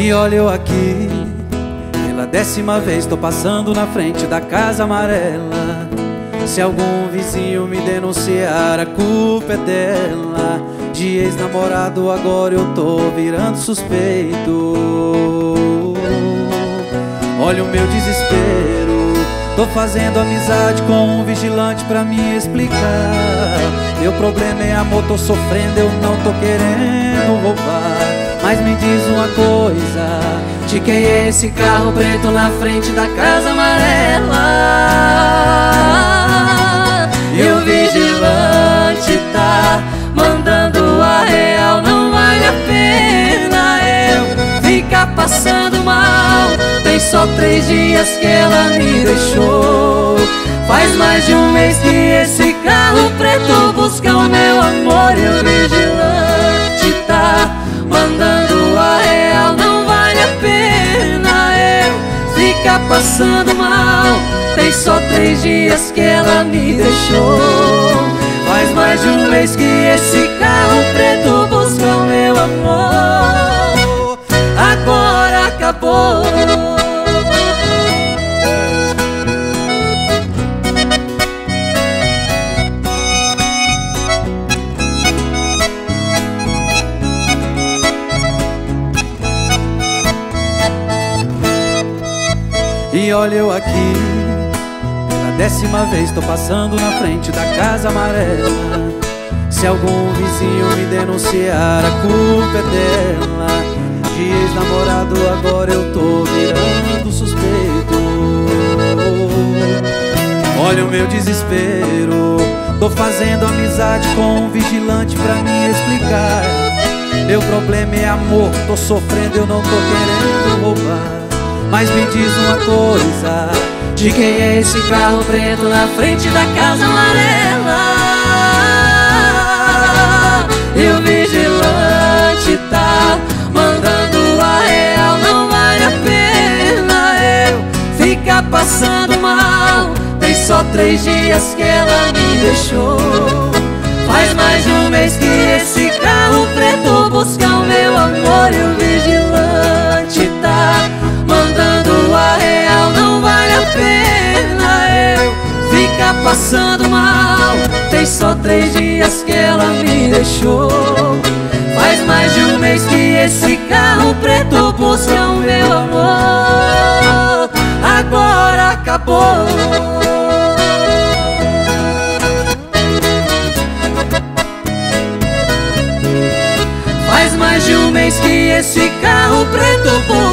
E olha eu aqui, pela décima vez tô passando na frente da casa amarela. Se algum vizinho me denunciar, a culpa é dela. De ex-namorado agora eu tô virando suspeito. Olha o meu desespero. Tô fazendo amizade com um vigilante pra me explicar. Meu problema é amor, tô sofrendo, eu não tô querendo roubar. Mas me diz uma coisa De quem é esse carro preto na frente da casa amarela? Só três dias que ela me deixou. Faz mais de um mês que esse carro preto busca o meu amor E o vigilante tá mandando a real. Não vale a pena eu ficar passando mal. Tem só três dias que ela me deixou. Faz mais de um mês que esse carro preto E olha eu aqui. Pela décima vez tô passando na frente da casa amarela. Se algum vizinho me denunciar A culpa é dela. De ex-namorado agora eu tô virando suspeito. Olha o meu desespero. Tô fazendo amizade com um vigilante pra me explicar. Meu problema é amor, tô sofrendo, eu não tô querendo roubar mas me diz uma coisa De quem é esse carro preto na frente da casa amarela? E o vigilante tá mandando a real Não vale a pena eu ficar passando mal. Tem só três dias que ela me deixou. Faz mais de um mês que esse carro passando mal. Tem só três dias que ela me deixou. Faz mais de um mês que esse carro preto busca o meu amor. Agora acabou. Faz mais de um mês que esse carro preto busca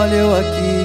olha eu aqui